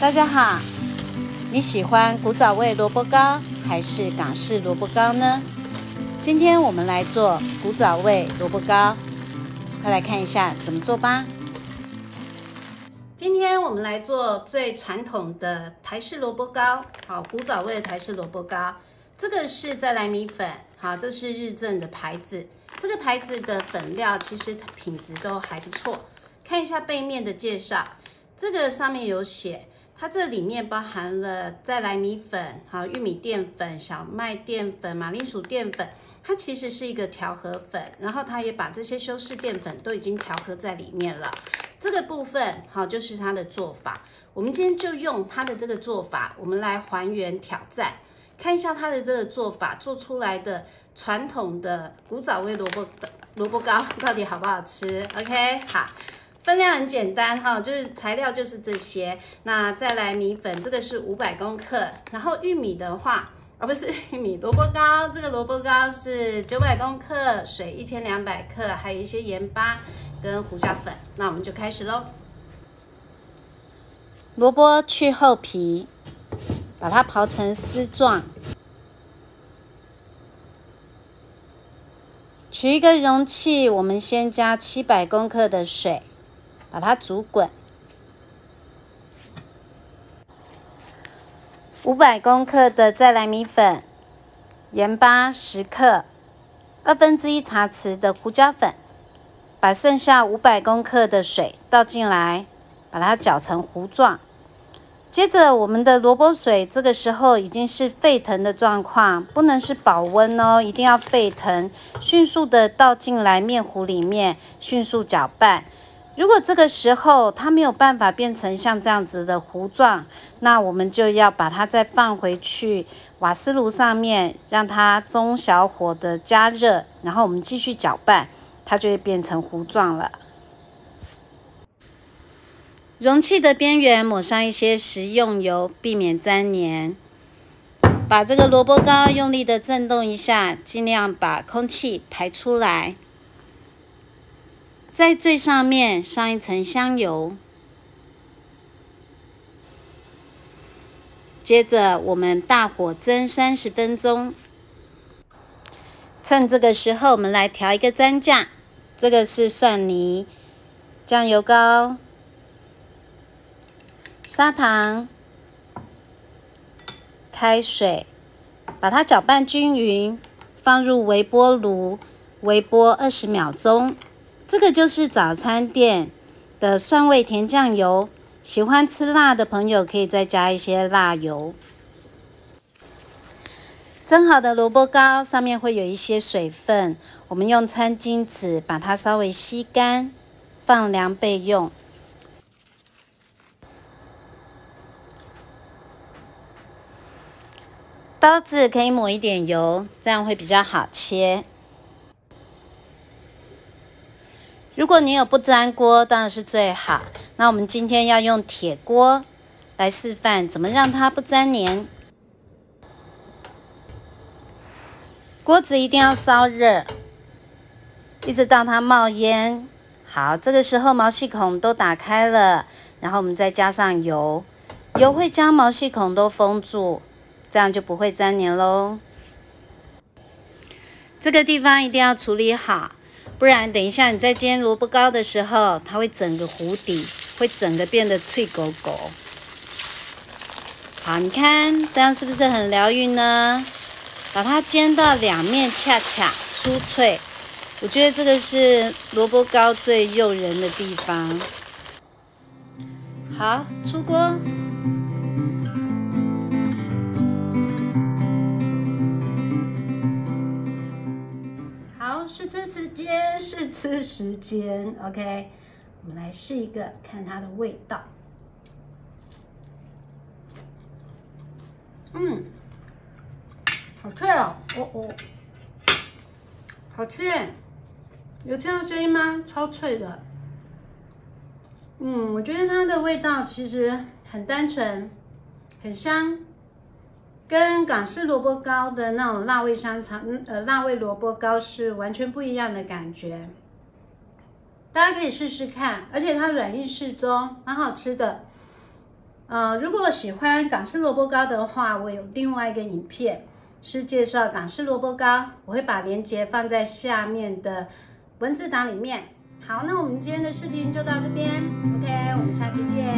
大家好，你喜欢古早味萝卜糕还是港式萝卜糕呢？今天我们来做古早味萝卜糕，快来看一下怎么做吧。今天我们来做最传统的台式萝卜糕，好，古早味的台式萝卜糕。这个是再来米粉，好，这是日正的牌子，这个牌子的粉料其实品质都还不错。看一下背面的介绍，这个上面有写。它这里面包含了再来米粉、好玉米淀粉、小麦淀粉、马铃薯淀粉，它其实是一个调和粉，然后它也把这些修饰淀粉都已经调和在里面了。这个部分好就是它的做法，我们今天就用它的这个做法，我们来还原挑战，看一下它的这个做法做出来的传统的古早味萝卜萝卜糕到底好不好吃？OK，好。分量很简单哈，就是材料就是这些。那再来米粉，这个是五百公克。然后玉米的话，哦不是玉米，萝卜糕，这个萝卜糕是九百公克，水一千两百克，还有一些盐巴跟胡椒粉。那我们就开始喽。萝卜去厚皮，把它刨成丝状，取一个容器，我们先加七百公克的水。把它煮滚，五百公克的再来米粉，盐巴十克，二分之一茶匙的胡椒粉，把剩下五百公克的水倒进来，把它搅成糊状。接着，我们的萝卜水这个时候已经是沸腾的状况，不能是保温哦，一定要沸腾，迅速的倒进来面糊里面，迅速搅拌。如果这个时候它没有办法变成像这样子的糊状，那我们就要把它再放回去瓦斯炉上面，让它中小火的加热，然后我们继续搅拌，它就会变成糊状了。容器的边缘抹上一些食用油，避免粘黏。把这个萝卜糕用力的震动一下，尽量把空气排出来。在最上面上一层香油，接着我们大火蒸三十分钟。趁这个时候，我们来调一个蘸酱，这个是蒜泥、酱油膏、砂糖、开水，把它搅拌均匀，放入微波炉，微波二十秒钟。这个就是早餐店的蒜味甜酱油，喜欢吃辣的朋友可以再加一些辣油。蒸好的萝卜糕上面会有一些水分，我们用餐巾纸把它稍微吸干，放凉备用。刀子可以抹一点油，这样会比较好切。如果你有不粘锅，当然是最好。那我们今天要用铁锅来示范怎么让它不粘黏。锅子一定要烧热，一直到它冒烟。好，这个时候毛细孔都打开了，然后我们再加上油，油会将毛细孔都封住，这样就不会粘黏喽。这个地方一定要处理好。不然，等一下你在煎萝卜糕的时候，它会整个糊底，会整个变得脆狗狗。好，你看这样是不是很疗愈呢？把它煎到两面恰恰酥脆，我觉得这个是萝卜糕最诱人的地方。好，出锅。试吃时间，试吃时间，OK，我们来试一个，看它的味道。嗯，好脆哦，哦哦，好吃耶！有听到声音吗？超脆的。嗯，我觉得它的味道其实很单纯，很香。跟港式萝卜糕的那种辣味香肠，呃，辣味萝卜糕是完全不一样的感觉。大家可以试试看，而且它软硬适中，蛮好吃的。呃，如果喜欢港式萝卜糕的话，我有另外一个影片是介绍港式萝卜糕，我会把链接放在下面的文字档里面。好，那我们今天的视频就到这边，OK，我们下期见，